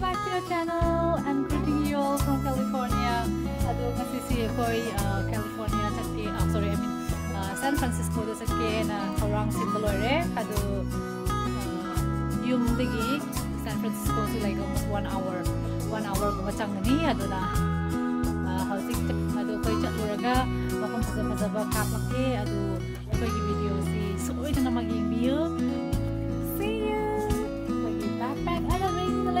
back to your channel. I'm greeting you all from California. Aduh, ngasisi ko ay California sa ti, uh, sorry, I mean, uh, San Francisco sa ti orang karang simbolore. Kado uh, yung digi San Francisco sila like almost one hour, one hour kumacang ni ado na. Halsik ado ko chat luraga makom sa mazaba kapak eh ado ko yung video si so ito na maging meal. See you. Ya! Lagi backpack. Alam rin nila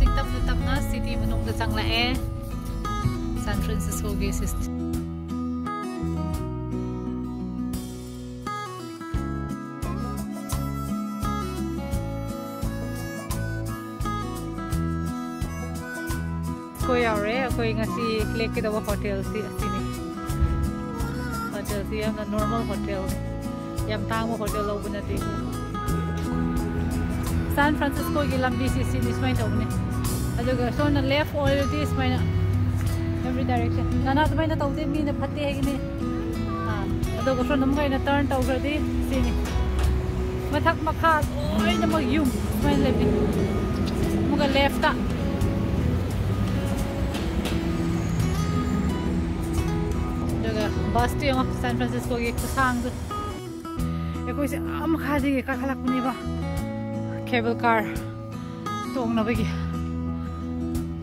ಸಿಕ್ತಪ್ಪ ಸ್ಥಿತಿ ಮನೋಂಗ ಚಾಂಗ್ಲೇ सान फ्रांसिस्कोगे सिस्टर कोई और है कोई ngasi click ke dawa hotel si sini? hotel si yang normal hotel yang tamu hotel lo bunati San Francisco gilam bisnis ini semua itu अगर सोन लेफ्ट और this mine every direction nana tumai na tawde mi na phatte he ni ha ado ko son namai na turn taw gar di si ni mathak makha oi na mag yum mai le bi muga left ta daga bus ti ma san francisco ge kusang du e ko se am kha ji ka khalak ni ba cable car tong na ba gi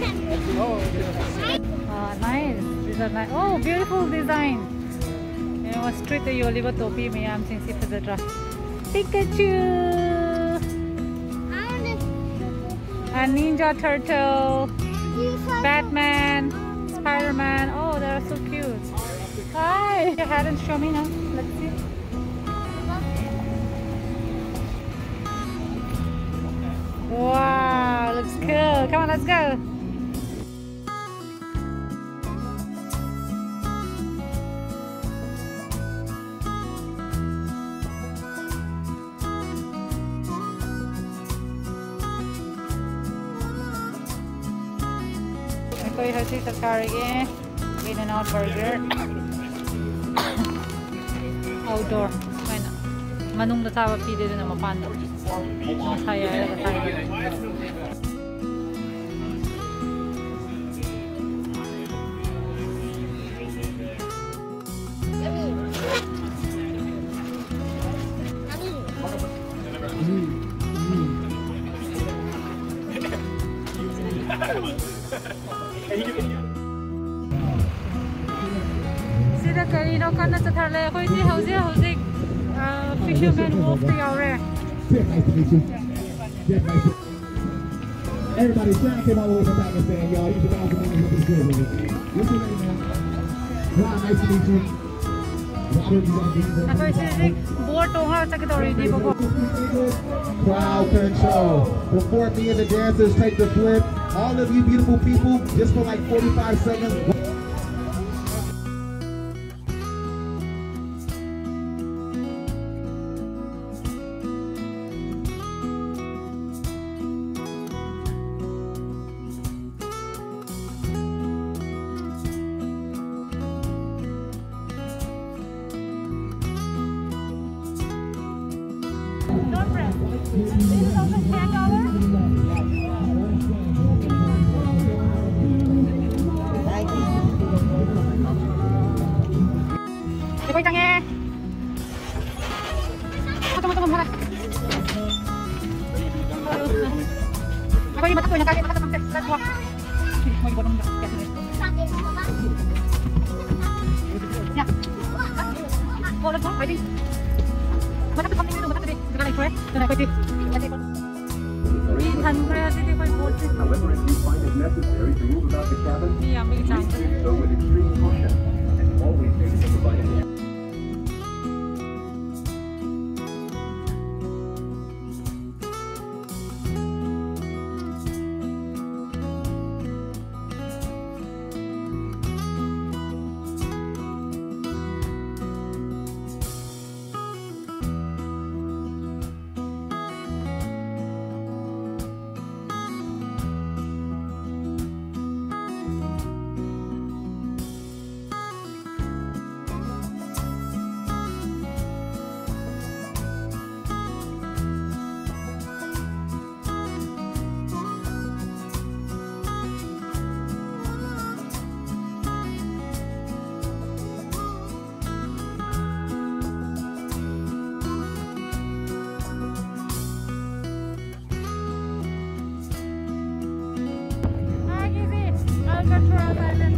Oh, nice. These are nice. Oh, beautiful design. You know, straight to your liver topi, me am since if the draft. Pikachu! A ninja turtle, Batman, Spider Man. Oh, they are so cute. Hi! Your hand and show me now. Let's see. Wow, looks cool. Come on, let's go. रही हर चीज़ तरकारी है in and out burger outdoor मनुंग चाब पीदे मपान मसा यार Everybody, shout him all the way to Pakistan, y'all. You guys are not looking good with What's your name, man? Ron, nice to meet you. Crowd control. Before me and the dancers take the flip, all of you beautiful people, just for like 45 seconds. Dipegang Tunggu, tunggu, Ya. However, if you find it necessary to move about the cabin, please do so with extreme caution. And always take the provided. Natural Island.